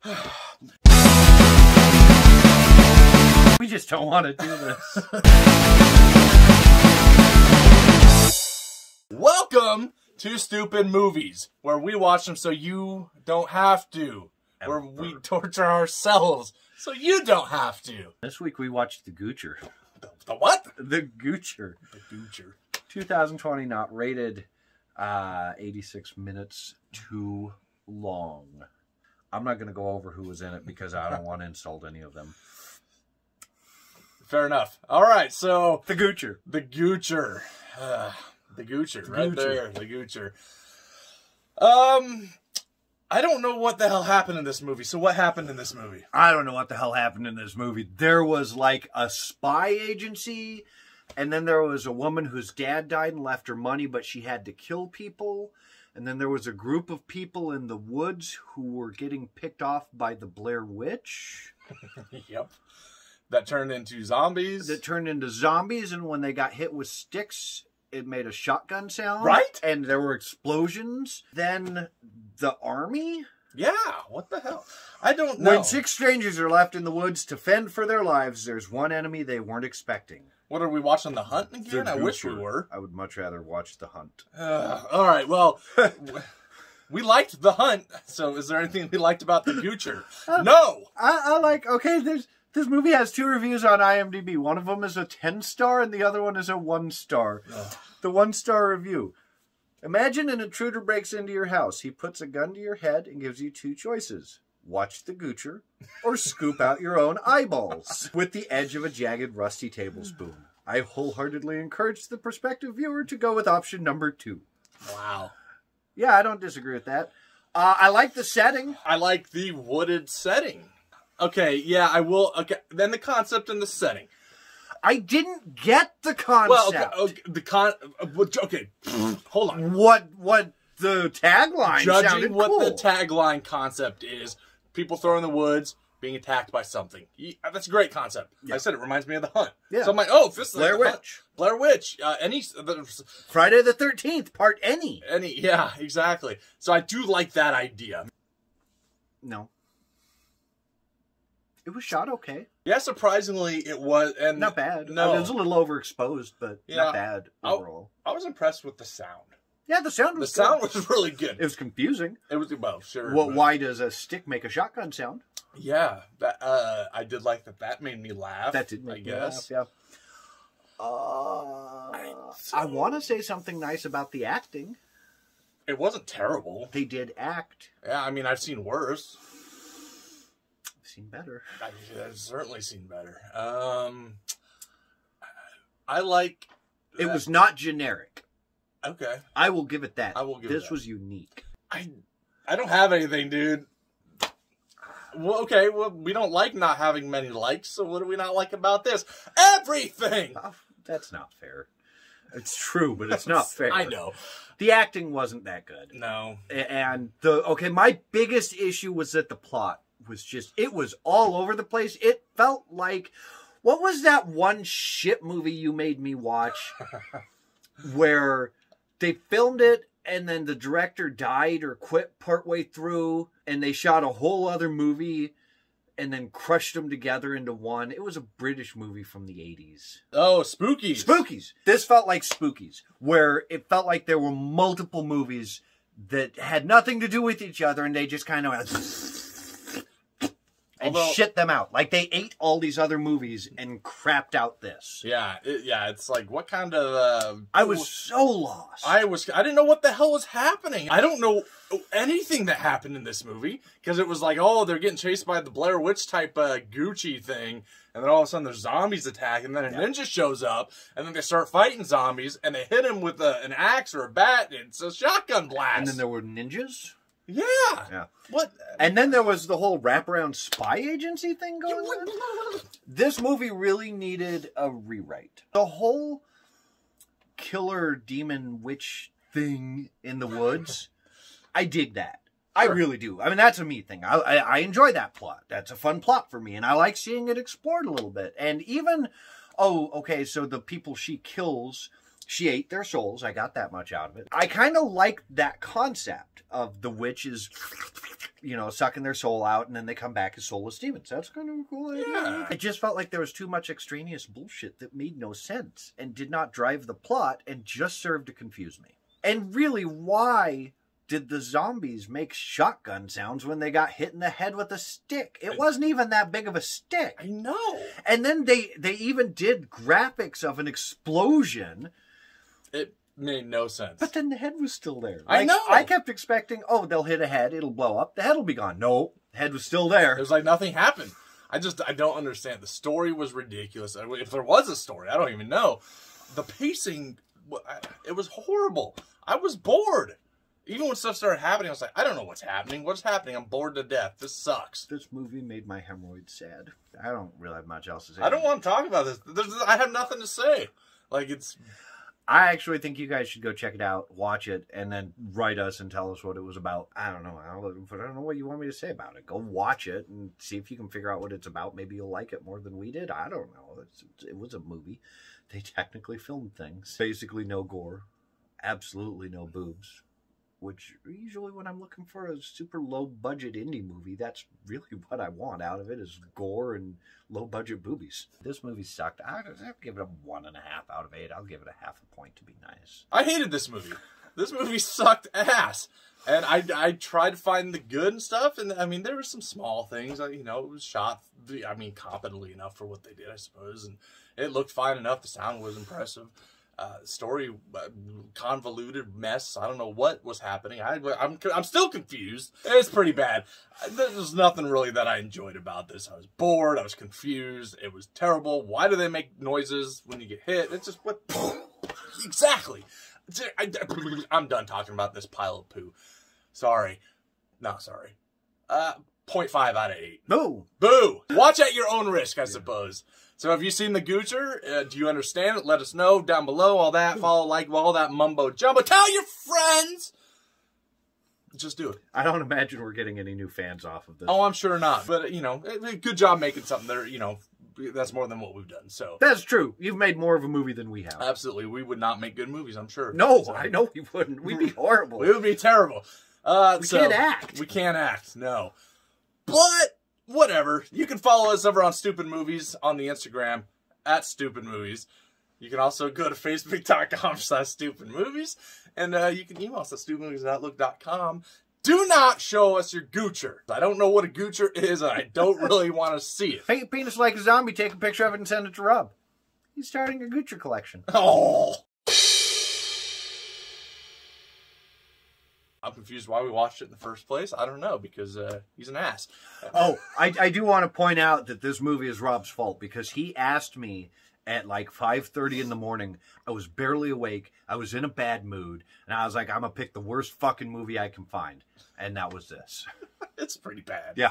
we just don't want to do this. Welcome to Stoopid Movies, where we watch them so you don't have to. Where we torture ourselves so you don't have to. this week we watched The Goocher. The, the what? The Goocher. The Goocher. 2020 not rated uh 86 minutes too long i'm not going to go over who was in it because i don't want to insult any of them Fair enough. All right, so the goocher the Goocher, uh, the Goocher, right Goocher. there, the Goocher. Um, I don't know what the hell happened in this movie. So what happened in this movie? i don't know what the hell happened in this movie there was like a spy agency and then there was a woman whose dad died and left her money but she had to kill people and then there was a group of people in the woods who were getting picked off by the blair witch yep. That turned into zombies. that turned into zombies, and when they got hit with sticks, it made a shotgun sound. Right? And there were explosions. Then the army. Yeah. What the hell? I don't know. When six strangers are left in the woods to fend for their lives, there's one enemy they weren't expecting. What are we watching? The Hunt again? I wish we were. I would much rather watch The Hunt. Uh, all right. Well, we liked the Hunt. So, is there anything we liked about the Goocher? no. I, I like. Okay, there's this movie has two reviews on IMDb. One of them is a ten star, and the other one is a one star. The one star review. Imagine an intruder breaks into your house. He puts a gun to your head and gives you two choices. Watch the Goocher or scoop out your own eyeballs with the edge of a jagged, rusty tablespoon. I wholeheartedly encourage the prospective viewer to go with option number two. Wow. Yeah, I don't disagree with that. Uh, I like the setting. I like the wooded setting. Okay. Yeah, I will. Okay. Then the concept and the setting. I didn't get the concept. Well, okay, okay, the con. uh, Okay. Hold on. what what the tagline Judging what the tagline concept is, people thrown in the woods. Being attacked by something. That's a great concept. I said it reminds me of the hunt. Yeah. So I'm like, oh, this is Blair like the Hunt- Witch. Blair Witch. Uh, any the- Friday the Thirteenth Part Any. Any, yeah, exactly. So I do like that idea. No, it was shot okay, Yeah, surprisingly, it was, and not bad. No, I mean, it was a little overexposed, but Yeah. not bad overall. I was impressed with the sound. Yeah, the sound The was sound was really good. It was confusing. It was well, sure. Well, but- why does a stick make a shotgun sound? Yeah, that uh, I did like that. That made me laugh. That did make I me guess. laugh. Yeah. Uh, I want to say something nice about the acting. It wasn't terrible. They did act. Yeah, I mean, I've seen worse. Seen better. I've certainly seen better. Um, I like. It that- was not generic. okay. I will give it that. I will give it this was unique. I I don't have anything, dude. Well, okay. Well, we don't like not having many likes. So what do we not like about this? Everything. Oh, that's not fair. It's true, but it's not fair. I know. The acting wasn't that good. No. And the okay, my biggest issue was that the plot was just it was all over the place. It felt like what was that one shit movie you made me watch where they filmed it and then the director died or quit partway through and they shot a whole other movie and then crushed them together into one. It was a British movie from the 80s. Oh, spooky. Spookies. This felt like Spookies, where it felt like there were multiple movies that had nothing to do with each other, and they just kind of and Although- shit them out. Like they ate all these other movies and crapped out this. Yeah. It, yeah. It's like what kind of. Uh, I was so lost. I was. I didn't know what the hell was happening. I don't know anything that happened in this movie because it was like, oh, they're getting chased by the Blair Witch type uh, Goocher thing, and then all of a sudden there's zombies attack, and then a ninja shows up, and then they start fighting zombies, and they hit him with a, an axe or a bat, and it's a shotgun blast. and then there were ninjas. Yeah, Yeah. what? And then there was the whole wraparound spy agency thing going on. This movie really needed a rewrite. The whole killer demon witch thing in the woods, I dig that. I Sure. really do. I mean, that's a me thing. I, I, I enjoy that plot. That's a fun plot for me, and I like seeing it explored a little bit. And even, oh, okay, so the people she kills, She ate their souls. I got that much out of it. I kind of like that concept of the witches, you know, sucking their soul out and then they come back as soulless demons. That's kind of a cool idea. Yeah. I just felt like there was too much extraneous bullshit that made no sense and did not drive the plot and just served to confuse me. And really, why did the zombies make shotgun sounds when they got hit in the head with a stick? It wasn't even that big of a stick. I know. And then they they even did graphics of an explosion, It made no sense. but then the head was still there. I know. I kept expecting, oh, they'll hit a head, it'll blow up, the head will be gone. No, head was still there. It was like nothing happened. I just I don't understand. The story was ridiculous. If there was a story, I don't even know. The pacing, it was horrible. I was bored. Even when stuff started happening, I was like, I don't know what's happening. What's happening? I'm bored to death. This sucks. This movie made my hemorrhoids sad. I don't really have much else to say. I don't want to talk about this. There's, I have nothing to say. Like it's I actually think you guys should go check it out, watch it, and then write us and tell us what it was about. I don't know. I don't, know what you want me to say about it. Go watch it and see if you can figure out what it's about. Maybe you'll like it more than we did. I don't know. It's, it was a movie. They technically filmed things. Basically, no gore. Absolutely no boobs. Which usually, when I'm looking for a super low budget indie movie, that's really what I want out of it is gore and low budget boobies. This movie sucked. I- I'll give it a one and a half out of eight. I'll give it a half a point to be nice. I hated this movie. This movie sucked ass. And I, I tried to find the good and stuff, and I mean there were some small things. You know, it was shot, I mean, competently enough for what they did, I suppose, and it looked fine enough. The sound was impressive. Uh, story uh, convoluted mess. I don't know what was happening. I, I'm I'm still confused. It's pretty bad. There's nothing really that I enjoyed about this. I was bored. I was confused. It was terrible. Why do they make noises when you get hit? It's just what exactly. I, am done talking about this pile of poo. Sorry. No, sorry. Uh, 0.5 out of 8. No, Boo! Watch at your own risk, I suppose. So have you seen the Goocher? Uh, do you understand it? Let us know down below. All that, follow, like, all that mumbo jumbo. Tell your friends! Just do it. I don't imagine we're getting any new fans off of this. Oh, I'm sure not. But, you know, eh, good job making something there, you know, that's more than what we've done. So, That's true. You've made more of a movie than we have. absolutely, we would not make good movies, I'm sure. no, So- I know we wouldn't. We'd be horrible. We would be terrible. Uh, We so- can't act. We can't act. No. But whatever. You can follow us over on Stoopid Movies on the Instagram at Stoopid Movies. You can also go to facebook.com slash stupid movies. And uh, you can email us at stupidmovies.outlook.com. Do not show us your goocher. I don't know what a goocher is, and I don't really want to see it. Paint penis like a zombie, take a picture of it and send it to Rob. He's starting a goocher collection. Oh. I'm confused why we watched it in the first place. I don't know because uh, he's an ass. Oh, I, I do want to point out that this movie is Rob's fault because he asked me at like 5.30 in the morning. I was barely awake. I was in a bad mood. And I was like, I'm going to pick the worst fucking movie I can find. And that was this. It's pretty bad. Yeah.